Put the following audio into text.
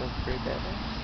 feel through this.